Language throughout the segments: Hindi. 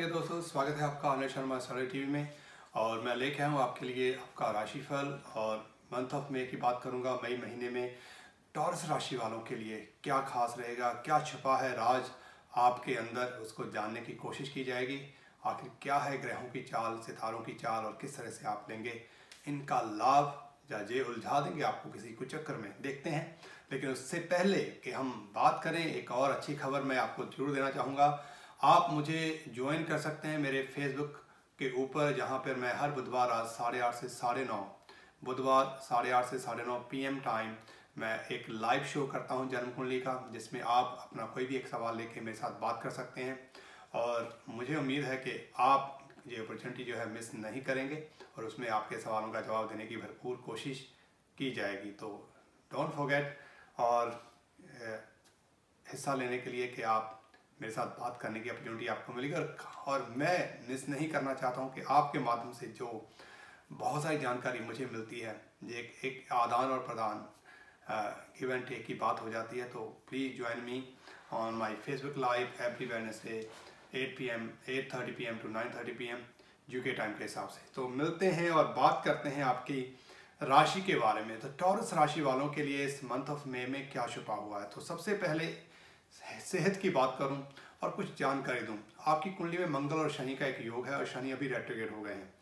प्रिय दोस्तों, स्वागत है आपका अनिल शर्मा सारे टीवी में। और मैं लेके आया हूँ आपके लिए आपका राशिफल। और मंथ ऑफ़ मे की बात करूँगा, मई महीने में टॉरस राशि वालों के लिए क्या खास रहेगा, क्या छुपा है राज आपके अंदर, उसको जानने की कोशिश की जाएगी। आखिर क्या है ग्रहों की चाल, सितारों की चाल, और किस तरह से आप लेंगे, इनका लाभ या जे उलझा देंगे आपको किसी को चक्कर में, देखते हैं। लेकिन उससे पहले कि हम बात करें, एक और अच्छी खबर मैं आपको ज़रूर देना चाहूँगा। आप मुझे ज्वाइन कर सकते हैं मेरे फेसबुक के ऊपर, जहाँ पर मैं हर बुधवार आज साढ़े आठ से साढ़े नौ, बुधवार साढ़े आठ से साढ़े नौ पीएम टाइम मैं एक लाइव शो करता हूँ जन्म कुंडली का, जिसमें आप अपना कोई भी एक सवाल लेके मेरे साथ बात कर सकते हैं। और मुझे उम्मीद है कि आप ये अपॉर्चुनिटी जो है मिस नहीं करेंगे और उसमें आपके सवालों का जवाब देने की भरपूर कोशिश की जाएगी। तो डोंट फॉरगेट और हिस्सा लेने के लिए कि आप मेरे साथ बात करने की अपॉर्चुनिटी आपको मिलेगी और मैं मिस नहीं करना चाहता हूँ कि आपके माध्यम से जो बहुत सारी जानकारी मुझे मिलती है एक एक आदान और प्रदान गिव एंड टेक की बात हो जाती है तो please join me on my Facebook live every 8 M eight thirty P M to nine thirty P M UK time के हिसाब से। तो मिलते हैं और बात करते हैं आपकी राशि के बारे में। तो टॉरस राशि वालों के लिए इस मंथ ऑफ़ मे में क्या छुपा हुआ है? तो सबसे पहले सेहत की बात करूँ और कुछ जानकारी दूँ। आपकी कुंडली में मंगल और शनि का एक योग है और शनि अभी रेट्रोगेट हो गए हैं।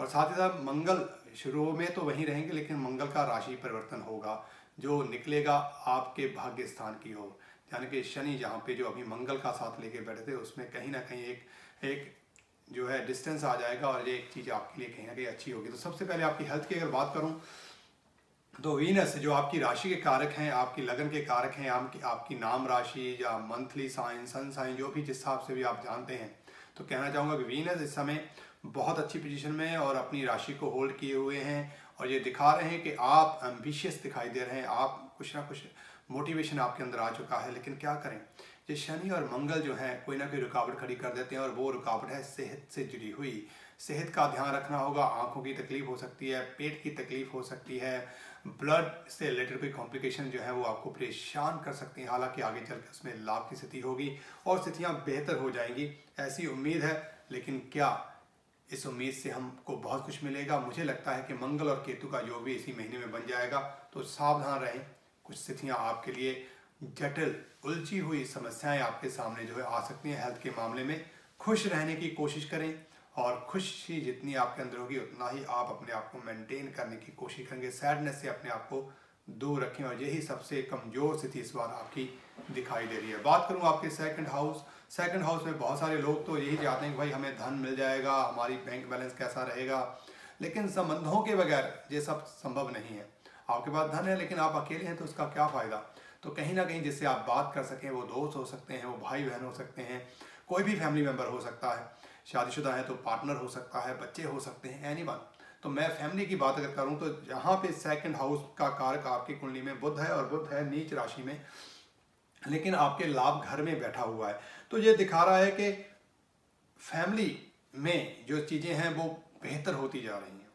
और साथ ही साथ मंगल शुरू में तो वहीं रहेंगे, लेकिन मंगल का राशि परिवर्तन होगा, जो निकलेगा आपके भाग्य स्थान की ओर। यानी कि शनि जहाँ पे जो अभी मंगल का साथ लेके बैठे थे, उसमें कहीं ना कहीं एक एक जो है डिस्टेंस आ जाएगा और ये एक चीज़ आपके लिए कहीं ना कहीं अच्छी होगी। तो सबसे पहले आपकी हेल्थ की अगर बात करूँ तो वीनस जो आपकी राशि के कारक हैं, आपकी लगन के कारक हैं, आपकी आपकी नाम राशि या मंथली साइन सन साइन जो भी जिस हिसाब से भी आप जानते हैं। तो कहना चाहूँगा कि वीनस इस समय बहुत अच्छी पोजीशन में है और अपनी राशि को होल्ड किए हुए हैं और ये दिखा रहे हैं कि आप एम्बिशियस दिखाई दे रहे हैं, आप कुछ ना कुछ मोटिवेशन आपके अंदर आ चुका है। लेकिन क्या करें, ये शनि और मंगल जो है, कोई ना कोई रुकावट खड़ी कर देते हैं और वो रुकावट है सेहत से जुड़ी हुई। सेहत का ध्यान रखना होगा, आँखों की तकलीफ़ हो सकती है, पेट की तकलीफ़ हो सकती है, ब्लड से रिलेटेड कोई कॉम्प्लिकेशन जो है वो आपको परेशान कर सकती हैं। हालाँकि आगे चल उसमें लाभ की स्थिति होगी और स्थितियाँ बेहतर हो जाएँगी, ऐसी उम्मीद है। लेकिन क्या इस उम्मीद से हमको बहुत कुछ मिलेगा? मुझे लगता है कि मंगल और केतु का योग भी इसी महीने में बन जाएगा। तो सावधान रहें, कुछ स्थितियाँ आपके लिए जटिल, उलझी हुई समस्याएँ आपके सामने जो है आ सकती हैं हेल्थ के मामले में। खुश रहने की कोशिश करें और खुशी जितनी आपके अंदर होगी, उतना ही आप अपने आप को मेंटेन करने की कोशिश करेंगे। सैडनेस से अपने आप को दूर रखें और यही सबसे कमज़ोर स्थिति इस बार आपकी दिखाई दे रही है। बात करूँ आपके सेकंड हाउस सेकंड हाउस में बहुत सारे लोग तो यही चाहते हैं कि भाई हमें धन मिल जाएगा, हमारी बैंक बैलेंस कैसा रहेगा, लेकिन संबंधों के बगैर ये सब संभव नहीं है। आपके पास धन है, लेकिन आप अकेले हैं तो उसका क्या फ़ायदा? तो कहीं ना कहीं जिससे आप बात कर सकें, वो दोस्त हो सकते हैं, वो भाई बहन हो सकते हैं, कोई भी फैमिली मेंबर हो सकता है। शादीशुदा है तो पार्टनर हो सकता है, बच्चे हो सकते हैं, एनी वन। तो मैं फैमिली की बात अगर करूँ तो जहाँ पे सेकंड हाउस का कारक आपकी कुंडली में बुद्ध है और बुद्ध है नीच राशि में, लेकिन आपके लाभ घर में बैठा हुआ है। तो ये दिखा रहा है कि फैमिली में जो चीज़ें हैं वो बेहतर होती जा रही हैं।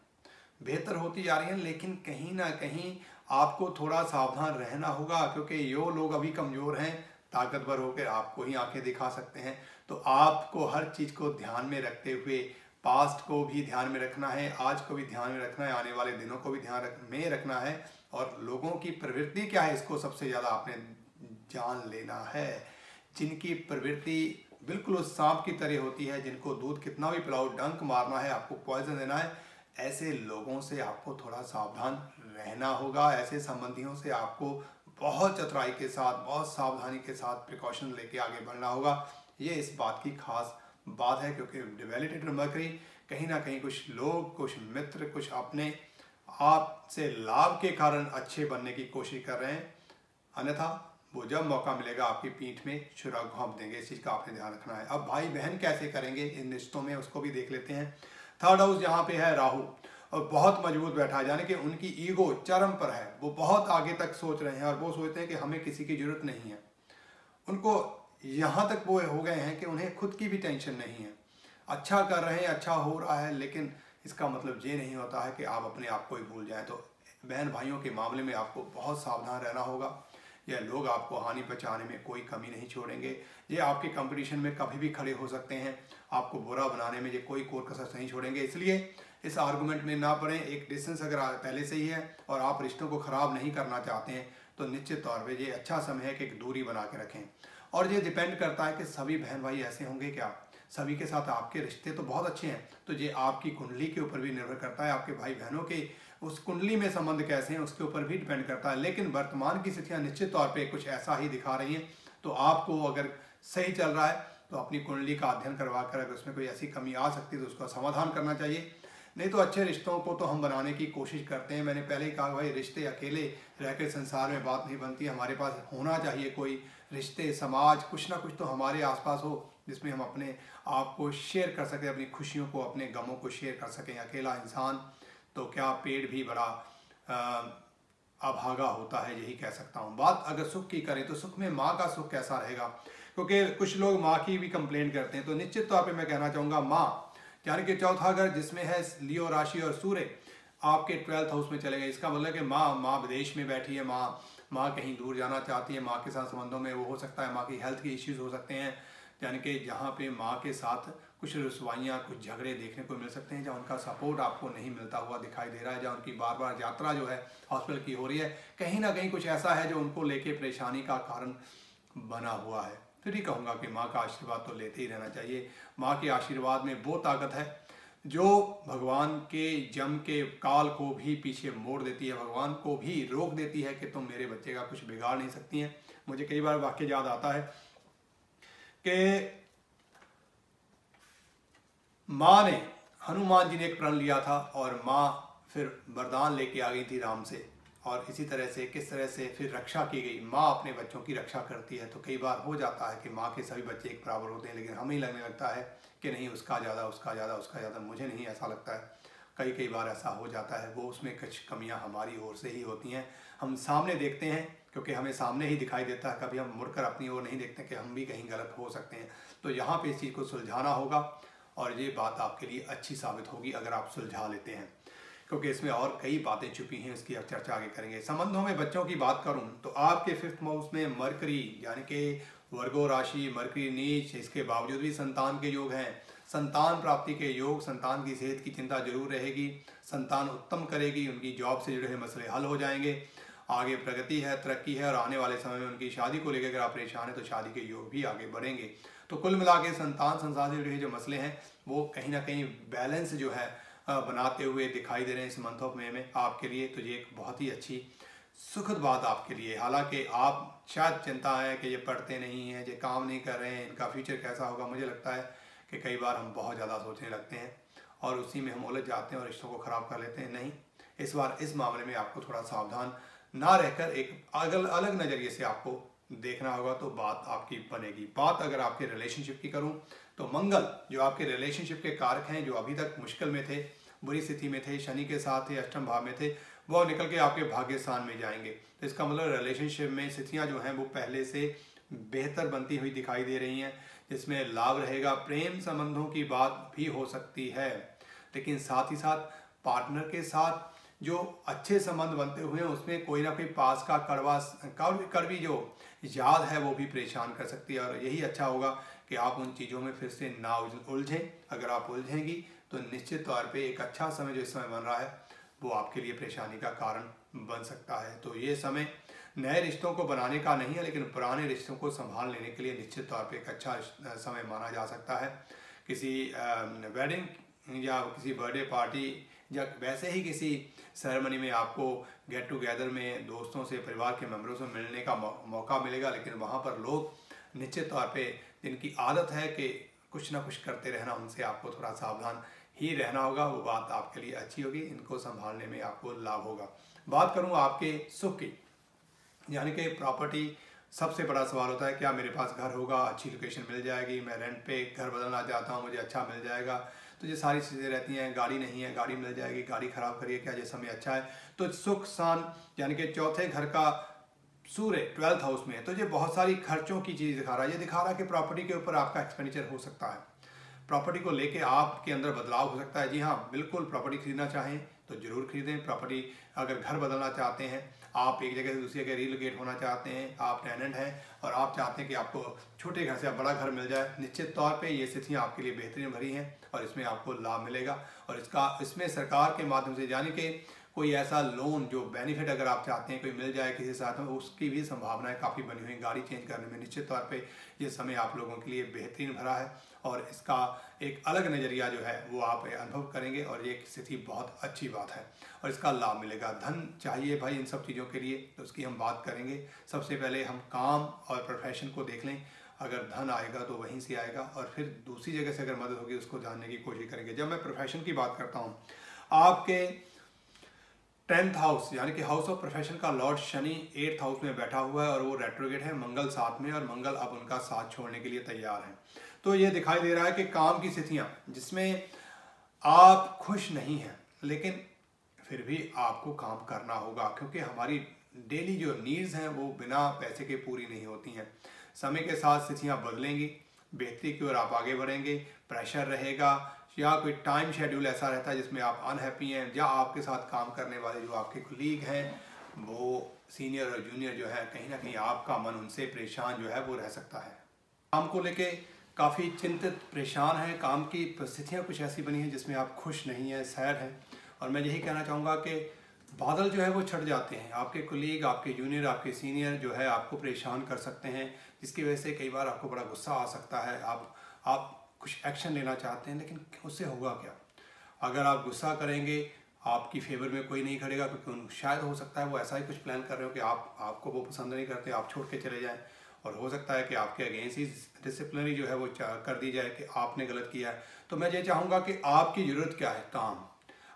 बेहतर होती जा रही हैं, लेकिन कहीं ना कहीं आपको थोड़ा सावधान रहना होगा, क्योंकि यो लोग अभी कमज़ोर हैं, ताकतवर होकर आपको ही आँखें दिखा सकते हैं। तो आपको हर चीज़ को ध्यान में रखते हुए पास्ट को भी ध्यान में रखना है, आज को भी ध्यान में रखना है, आने वाले दिनों को भी ध्यान रख, में रखना है और लोगों की प्रवृत्ति क्या है इसको सबसे ज़्यादा आपने जान लेना है। जिनकी प्रवृत्ति बिल्कुल उस सांप की तरह होती है, जिनको दूध कितना भी पिलाओ, डंक मारना है, आपको पॉइजन देना है, ऐसे लोगों से आपको थोड़ा सावधान रहना होगा। ऐसे संबंधियों से आपको बहुत चतुराई के साथ, बहुत सावधानी के साथ प्रिकॉशन लेके आगे बढ़ना होगा। ये इस बात की खास बात है क्योंकि डिवेलिटेड मकरी कहीं ना कहीं कुछ लोग, कुछ मित्र, कुछ अपने आपसे लाभ के कारण अच्छे बनने की कोशिश कर रहे हैं। अन्यथा वो जब मौका मिलेगा, आपकी पीठ में छुरा घोंप देंगे। इस चीज़ का आपने ध्यान रखना है। अब भाई बहन कैसे करेंगे? इन रिश्तों में उसको भी देख लेते हैं। थर्ड हाउस यहाँ पे है राहु। और बहुत मज़बूत बैठा है। यानी कि उनकी ईगो चरम पर है। वो बहुत आगे तक सोच रहे हैं और वो सोचते हैं कि हमें किसी की ज़रूरत नहीं है। उनको यहाँ तक वो हो गए हैं कि उन्हें खुद की भी टेंशन नहीं है। अच्छा कर रहे हैं अच्छा हो रहा है, लेकिन इसका मतलब ये नहीं होता है कि आप अपने आप को ही भूल जाएँ। तो बहन भाइयों के मामले में आपको बहुत सावधान रहना होगा। या लोग आपको हानि पहुँचाने में कोई कमी नहीं छोड़ेंगे। ये आपके कंपटीशन में कभी भी खड़े हो सकते हैं। आपको बुरा बनाने में ये कोई कोर कसर नहीं छोड़ेंगे। इसलिए इस आर्गूमेंट में ना पड़े। एक डिस्टेंस अगर पहले से ही है और आप रिश्तों को ख़राब नहीं करना चाहते हैं तो निश्चित तौर पर ये अच्छा समय है कि एक दूरी बना के रखें। और ये डिपेंड करता है कि सभी बहन भाई ऐसे होंगे क्या? सभी के साथ आपके रिश्ते तो बहुत अच्छे हैं। तो ये आपकी कुंडली के ऊपर भी निर्भर करता है, आपके भाई बहनों के। उस कुंडली में संबंध कैसे हैं, उसके ऊपर भी डिपेंड करता है। लेकिन वर्तमान की स्थितियाँ निश्चित तौर पर कुछ ऐसा ही दिखा रही हैं। तो आपको अगर सही चल रहा है तो अपनी कुंडली का अध्ययन करवा कर अगर उसमें कोई ऐसी कमी आ सकती है तो उसका समाधान करना चाहिए। नहीं तो अच्छे रिश्तों को तो हम बनाने की कोशिश करते हैं। मैंने पहले ही कहा, भाई, रिश्ते अकेले रह के संसार में बात नहीं बनती। हमारे पास होना चाहिए कोई रिश्ते, समाज, कुछ ना कुछ तो हमारे आसपास हो, जिसमें हम अपने आप को शेयर कर सकें, अपनी खुशियों को, अपने गमों को शेयर कर सकें। अकेला इंसान तो क्या पेड़ भी बड़ा अभागा होता है, यही कह सकता हूँ। बात अगर सुख की करें तो सुख में माँ का सुख कैसा रहेगा? क्योंकि कुछ लोग माँ की भी कंप्लेंट करते हैं तो निश्चित तौर पर मैं कहना चाहूँगा, माँ, यानी कि चौथा घर जिसमें है लियो, राशि और सूर्य, आपके ट्वेल्थ हाउस में चले गए। इसका मतलब कि माँ माँ विदेश में बैठी है, माँ माँ कहीं दूर जाना चाहती है, माँ के साथ संबंधों में वो हो सकता है, माँ की हेल्थ के इश्यूज़ हो सकते हैं, यानी कि जहाँ पे माँ के साथ कुछ रसवाइयाँ, कुछ झगड़े देखने को मिल सकते हैं, जहाँ उनका सपोर्ट आपको नहीं मिलता हुआ दिखाई दे रहा है, जहाँ उनकी बार बार यात्रा जो है हॉस्पिटल की हो रही है, कहीं ना कहीं कुछ ऐसा है जो उनको लेके परेशानी का कारण बना हुआ है। फिर ही कहूँगा कि माँ का आशीर्वाद तो लेते ही रहना चाहिए। माँ के आशीर्वाद में वो ताकत है जो भगवान के जम के काल को भी पीछे मोड़ देती है, भगवान को भी रोक देती है कि तुम मेरे बच्चे का कुछ बिगाड़ नहीं सकती हैं। मुझे कई बार वाक्य याद आता है कि माँ ने, हनुमान जी ने एक प्रण लिया था और माँ फिर वरदान लेके आ गई थी राम से और इसी तरह से, किस तरह से फिर रक्षा की गई। माँ अपने बच्चों की रक्षा करती है तो कई बार हो जाता है कि माँ के सभी बच्चे एक बराबर होते हैं, लेकिन हमें लगने लगता है कि नहीं, उसका ज़्यादा उसका ज़्यादा उसका ज़्यादा, मुझे नहीं ऐसा लगता है। कई कई बार ऐसा हो जाता है, वो उसमें कुछ कमियाँ हमारी ओर से ही होती हैं। हम सामने देखते हैं, क्योंकि हमें सामने ही दिखाई देता है। कभी हम मुड़कर अपनी ओर नहीं देखते कि हम भी कहीं गलत हो सकते हैं। तो यहाँ पे इस चीज़ को सुलझाना होगा, और ये बात आपके लिए अच्छी साबित होगी, अगर आप सुलझा लेते हैं। क्योंकि इसमें और कई बातें छुपी हैं, इसकी अब चर्चा आगे करेंगे। संबंधों में बच्चों की बात करूँ तो आपके फिफ्थ हाउस में मरकरी यानी कि वर्गो राशि, मरकरी, नीच, इसके बावजूद भी संतान के योग हैं। संतान प्राप्ति के योग, संतान की सेहत की चिंता ज़रूर रहेगी। संतान उत्तम करेगी, उनकी जॉब से जुड़े हुए मसले हल हो जाएँगे। आगे प्रगति है, तरक्की है और आने वाले समय में उनकी शादी को लेकर अगर आप परेशान है तो शादी के योग भी आगे बढ़ेंगे। तो कुल मिला के संतान, संसार से जुड़े जो मसले हैं, वो कहीं ना कहीं बैलेंस जो है बनाते हुए दिखाई दे रहे हैं इस मंथ ऑफ़ मे में आपके लिए। तो ये एक बहुत ही अच्छी सुखद बात आपके लिए। हालाँकि आप शायद चिंता है कि ये पढ़ते नहीं हैं, ये काम नहीं कर रहे हैं, इनका फ्यूचर कैसा होगा? मुझे लगता है कि कई बार हम बहुत ज़्यादा सोचने लगते हैं और उसी में हम उलझ जाते हैं और रिश्तों को ख़राब कर लेते हैं। नहीं, इस बार इस मामले में आपको थोड़ा सावधान ना रहकर एक अगल अलग नज़रिए से आपको देखना होगा तो बात आपकी बनेगी। बात अगर आपके रिलेशनशिप की करूँ तो मंगल, जो आपके रिलेशनशिप के कारक हैं, जो अभी तक मुश्किल में थे, बुरी स्थिति में थे, शनि के साथ थे, अष्टम भाव में थे वो निकल के आपके भाग्य स्थान में जाएँगे। तो इसका मतलब रिलेशनशिप में स्थितियाँ जो हैं वो पहले से बेहतर बनती हुई दिखाई दे रही हैं, जिसमें लाभ रहेगा, प्रेम संबंधों की बात भी हो सकती है। लेकिन साथ ही साथ पार्टनर के साथ जो अच्छे संबंध बनते हुए हैं, उसमें कोई ना कोई पास का कड़वा कड़वी जो याद है, वो भी परेशान कर सकती है। और यही अच्छा होगा कि आप उन चीज़ों में फिर से ना उलझें। अगर आप उलझेंगी तो निश्चित तौर पे एक अच्छा समय जो इस समय बन रहा है वो आपके लिए परेशानी का कारण बन सकता है। तो ये समय नए रिश्तों को बनाने का नहीं है, लेकिन पुराने रिश्तों को संभाल लेने के लिए निश्चित तौर पे एक अच्छा समय माना जा सकता है। किसी वेडिंग या किसी बर्थडे पार्टी या वैसे ही किसी सेरेमनी में आपको गेट टुगेदर में दोस्तों से, परिवार के मेम्बरों से मिलने का मौका मिलेगा, लेकिन वहाँ पर लोग निश्चित तौर पे जिनकी आदत है कि कुछ ना कुछ करते रहना, उनसे आपको थोड़ा सावधान ही रहना होगा, वो बात आपके लिए अच्छी होगी, इनको संभालने में आपको लाभ होगा। बात करूँ आपके सुख की, यानी कि प्रॉपर्टी, सबसे बड़ा सवाल होता है, क्या मेरे पास घर होगा, अच्छी लोकेशन मिल जाएगी, मैं रेंट पे घर बदलना चाहता हूँ, मुझे अच्छा मिल जाएगा। तो ये सारी चीज़ें रहती हैं, गाड़ी नहीं है, गाड़ी मिल जाएगी, गाड़ी ख़राब करिए, क्या ये समय अच्छा है? तो सुख सान यानी कि चौथे घर का सूर्य ट्वेल्थ हाउस में है। तो ये बहुत सारी खर्चों की चीज़ दिखा रहा है। ये दिखा रहा है कि प्रॉपर्टी के ऊपर आपका एक्सपेंडिचर हो सकता है। प्रॉपर्टी को लेके आपके अंदर बदलाव हो सकता है। जी हाँ बिल्कुल प्रॉपर्टी खरीदना चाहें तो ज़रूर खरीदें। प्रॉपर्टी अगर घर बदलना चाहते हैं, आप एक जगह से दूसरी जगह रिलोकेट होना चाहते हैं, आप टेनेंट हैं और आप चाहते हैं कि आपको छोटे घर से बड़ा घर मिल जाए, निश्चित तौर पे ये स्थितियाँ आपके लिए बेहतरीन भरी हैं और इसमें आपको लाभ मिलेगा। और इसका, इसमें सरकार के माध्यम से यानी कि कोई ऐसा लोन जो बेनिफिट अगर आप चाहते हैं कोई मिल जाए किसी साथ में, उसकी भी संभावनाएँ काफ़ी बनी हुई गाड़ी चेंज करने में निश्चित तौर पे ये समय आप लोगों के लिए बेहतरीन भरा है और इसका एक अलग नज़रिया जो है, वो आप अनुभव करेंगे और ये स्थिति बहुत अच्छी बात है और इसका लाभ मिलेगा। धन चाहिए भाई इन सब चीज़ों के लिए तो उसकी हम बात करेंगे। सबसे पहले हम काम और प्रोफेशन को देख लें। अगर धन आएगा तो वहीं से आएगा और फिर दूसरी जगह से अगर मदद होगी, उसको जानने की कोशिश करेंगे। जब मैं प्रोफेशन की बात करता हूँ, आपके टेंथ हाउस, यानी कि हाउस ऑफ़ प्रोफेशन का लॉर्ड शनि एट्थ हाउस में बैठा हुआ है और वो रेट्रोगेट है, मंगल साथ में और मंगल अब उनका साथ छोड़ने के लिए तैयार है। तो ये दिखाई दे रहा है कि काम की स्थितियाँ, जिसमें आप खुश नहीं हैं, लेकिन फिर भी आपको काम करना होगा, क्योंकि हमारी डेली जो नीड्स हैं वो बिना पैसे के पूरी नहीं होती हैं। समय के साथ स्थितियाँ बदलेंगी, बेहतरी की ओर आप आगे बढ़ेंगे, प्रेशर रहेगा या कोई टाइम शेड्यूल ऐसा रहता है जिसमें आप अनहैप्पी हैं या आपके साथ काम करने वाले जो आपके कुलीग हैं, वो सीनियर और जूनियर जो है, कहीं ना कहीं आपका मन उनसे परेशान जो है वो रह सकता है। काम को लेके काफ़ी चिंतित, परेशान हैं, काम की परिस्थितियाँ कुछ ऐसी बनी हैं जिसमें आप खुश नहीं हैं सैड हैं। और मैं यही कहना चाहूँगा कि बादल जो है वो छट जाते हैं। आपके कुलीग आपके जूनियर आपके सीनियर जो है आपको परेशान कर सकते हैं, जिसकी वजह से कई बार आपको बड़ा गुस्सा आ सकता है। आप आप कुछ एक्शन लेना चाहते हैं, लेकिन उससे होगा क्या? अगर आप गुस्सा करेंगे, आपकी फेवर में कोई नहीं खड़ेगा, क्योंकि शायद हो सकता है वो ऐसा ही कुछ प्लान कर रहे हो कि आप, आपको वो पसंद नहीं करते, आप छोड़ के चले जाएँ। और हो सकता है कि आपके अगेंस्ट ही डिसिप्लिनरी जो है वो कर दी जाए कि आपने गलत किया है। तो मैं ये चाहूँगा कि आपकी ज़रूरत क्या है? काम।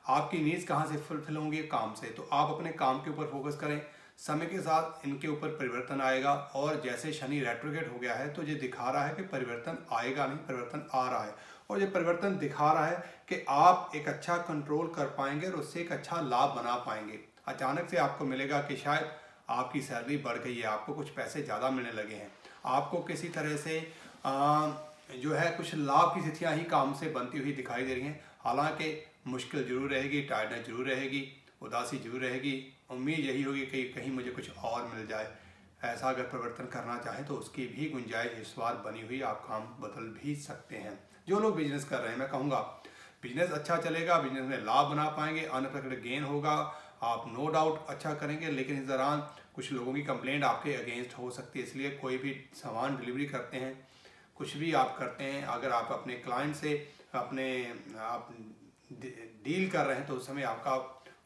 आपकी नीड्स कहाँ से फुलफिल होंगी? काम से। तो आप अपने काम के ऊपर फोकस करें। समय के साथ इनके ऊपर परिवर्तन आएगा और जैसे शनि रेट्रोगेट हो गया है तो ये दिखा रहा है कि परिवर्तन आएगा नहीं परिवर्तन आ रहा है। और ये परिवर्तन दिखा रहा है कि आप एक अच्छा कंट्रोल कर पाएँगे और उससे एक अच्छा लाभ बना पाएँगे। अचानक से आपको मिलेगा कि शायद आपकी सैलरी बढ़ गई है आपको कुछ पैसे ज़्यादा मिलने लगे हैं। आपको किसी तरह से आ, जो है कुछ लाभ की स्थितियाँ ही काम से बनती हुई दिखाई दे रही हैं। हालाँकि मुश्किल ज़रूर रहेगी टायर्डनेस ज़रूर रहेगी उदासी ज़रूर रहेगी उम्मीद यही होगी कि कहीं मुझे कुछ और मिल जाए। ऐसा अगर परिवर्तन करना चाहें तो उसकी भी गुंजाइश इस बार बनी हुई आप काम बदल भी सकते हैं। जो लोग बिज़नेस कर रहे हैं, मैं कहूँगा बिज़नेस अच्छा चलेगा बिज़नेस में लाभ बना पाएँगे अनप्रकट गेन होगा, आप नो डाउट अच्छा करेंगे, लेकिन इस दौरान कुछ लोगों की कंप्लेंट आपके अगेंस्ट हो सकती है, इसलिए कोई भी सामान डिलीवरी करते हैं, कुछ भी आप करते हैं, अगर आप अपने क्लाइंट से अपने, आप डील कर रहे हैं तो उस समय आपका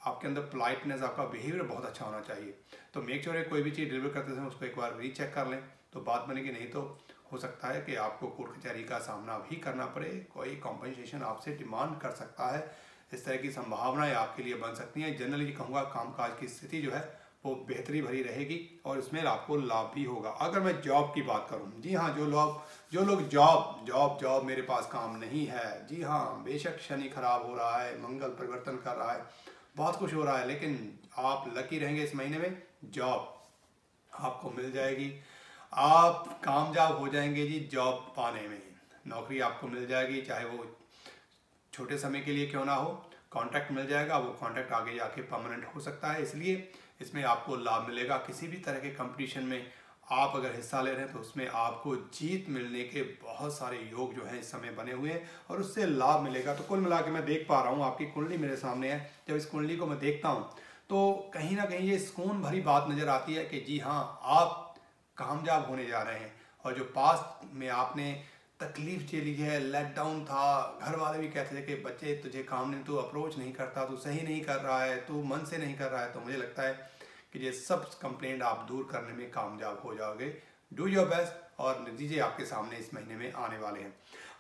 आपके अंदर पोलाइटनेस आपका बिहेवियर बहुत अच्छा होना चाहिए। तो मेक श्योर है कोई भी चीज़ डिलीवर करते समय उसको एक बार रीचेक कर लें। तो बात बनेगी नहीं तो हो सकता है कि आपको कोर्ट कचहरी का सामना भी करना पड़े, कोई कॉम्पनसेशन आपसे डिमांड कर सकता है। इस तरह की संभावनाएँ आपके लिए बन सकती हैं। जनरली कहूँगा कामकाज की स्थिति जो है, वो बेहतरी भरी रहेगी और इसमें आपको लाभ भी होगा। अगर मैं जॉब की बात करूँ, जी हाँ जो लोग जो लोग जॉब जॉब जॉब मेरे पास काम नहीं है, जी हाँ बेशक शनि खराब हो रहा है, मंगल परिवर्तन कर रहा है बहुत कुछ हो रहा है, लेकिन आप लकी रहेंगे इस महीने में जॉब आपको मिल जाएगी। आप कामयाब हो जाएँगे जी जॉब पाने में। नौकरी आपको मिल जाएगी, चाहे वो छोटे समय के लिए क्यों ना हो कॉन्ट्रैक्ट मिल जाएगा, वो कॉन्ट्रैक्ट आगे जाके परमानेंट हो सकता है। इसलिए इसमें आपको लाभ मिलेगा, किसी भी तरह के कंपटीशन में आप अगर हिस्सा ले रहे हैं तो उसमें आपको जीत मिलने के बहुत सारे योग जो हैं इस समय बने हुए हैं और उससे लाभ मिलेगा। तो कुल मिला के मैं देख पा रहा हूँ, आपकी कुंडली मेरे सामने है। जब इस कुंडली को मैं देखता हूँ तो कहीं ना कहीं ये सुकून भरी बात नज़र आती है कि जी हाँ आप कामयाब होने जा रहे हैं। और जो पास्ट में आपने तकलीफ़ झेली है लेट डाउन था घर वाले भी कहते थे कि, बच्चे, तुझे काम नहीं तू अप्रोच नहीं करता, तू सही नहीं कर रहा है, तू मन से नहीं कर रहा है। तो मुझे लगता है कि ये सब कंप्लेंट आप दूर करने में कामयाब हो जाओगे। डू योर बेस्ट और नतीजे आपके सामने इस महीने में आने वाले हैं।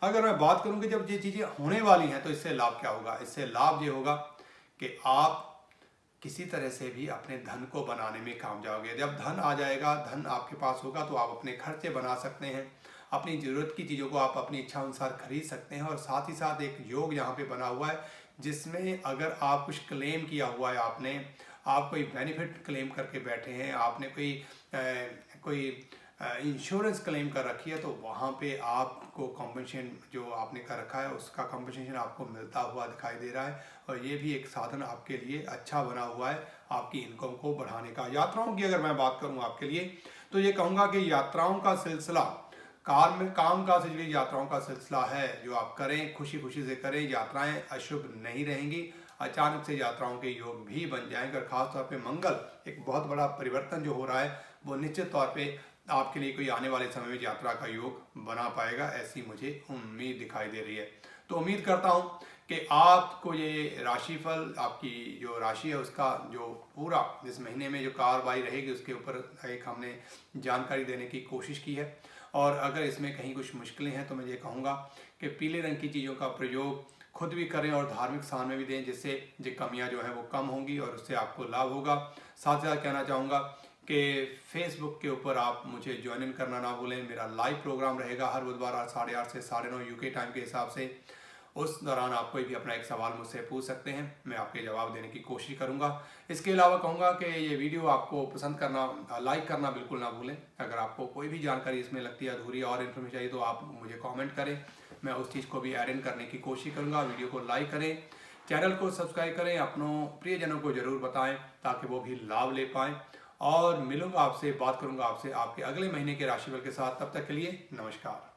अगर मैं बात करूँ कि जब ये चीज़ें होने वाली हैं तो इससे लाभ क्या होगा? इससे लाभ ये होगा कि आप किसी तरह से भी अपने धन को बनाने में काम जाओगे। जब धन आ जाएगा, धन आपके पास होगा तो आप अपने खर्चे बना सकते हैं। अपनी ज़रूरत की चीज़ों को आप अपनी इच्छा अनुसार खरीद सकते हैं और साथ ही साथ एक योग यहाँ पे बना हुआ है, जिसमें अगर आप कुछ क्लेम किया हुआ है आपने आप कोई बेनिफिट क्लेम करके बैठे हैं आपने कोई ए, कोई इंश्योरेंस क्लेम कर रखी है तो वहाँ पे आपको कॉम्पनसेशन जो आपने कर रखा है उसका कॉम्पनसेशन आपको मिलता हुआ दिखाई दे रहा है और ये भी एक साधन आपके लिए अच्छा बना हुआ है आपकी इनकम को बढ़ाने का। यात्राओं की अगर मैं बात करूँ आपके लिए तो ये कहूँगा कि यात्राओं का सिलसिला कार में काम का से जुड़ी यात्राओं का सिलसिला है जो आप करें खुशी खुशी से करें यात्राएँ अशुभ नहीं रहेंगी। अचानक से यात्राओं के योग भी बन जाएँगे और खासतौर पर मंगल एक बहुत बड़ा परिवर्तन जो हो रहा है, वो निश्चित तौर पर आपके लिए कोई आने वाले समय में यात्रा का योग बना पाएगा, ऐसी मुझे उम्मीद दिखाई दे रही है। तो उम्मीद करता हूँ कि आपको ये राशिफल, आपकी जो राशि है उसका जो पूरा इस महीने में जो कार्रवाई रहेगी, उसके ऊपर एक हमने जानकारी देने की कोशिश की है। और अगर इसमें कहीं कुछ मुश्किलें हैं तो मैं ये कहूँगा कि पीले रंग की चीज़ों का प्रयोग खुद भी करें और धार्मिक स्थान में भी दें, जिससे जो कमियाँ जो है वो कम होंगी और उससे आपको लाभ होगा। साथ ही साथ कहना चाहूँगा कि फेसबुक के ऊपर आप मुझे ज्वाइन इन करना ना भूलें। मेरा लाइव प्रोग्राम रहेगा हर बुधवार साढ़े आठ से साढ़े नौ यूके टाइम के हिसाब से। उस दौरान आप कोई भी अपना एक सवाल मुझसे पूछ सकते हैं, मैं आपके जवाब देने की कोशिश करूँगा। इसके अलावा कहूँगा कि ये वीडियो आपको पसंद करना लाइक करना बिल्कुल ना भूलें। अगर आपको कोई भी जानकारी इसमें लगती है, अधूरी और इन्फॉर्मेशन चाहिए तो आप मुझे कॉमेंट करें। मैं उस चीज़ को भी आयरन करने की कोशिश करूँगा। वीडियो को लाइक करें चैनल को सब्सक्राइब करें, अपनों प्रियजनों को ज़रूर बताएँ, ताकि वो भी लाभ ले पाएँ। और मिलूँगा आपसे, बात करूँगा आपसे आपके अगले महीने के राशिफल के साथ। तब तक के लिए नमस्कार।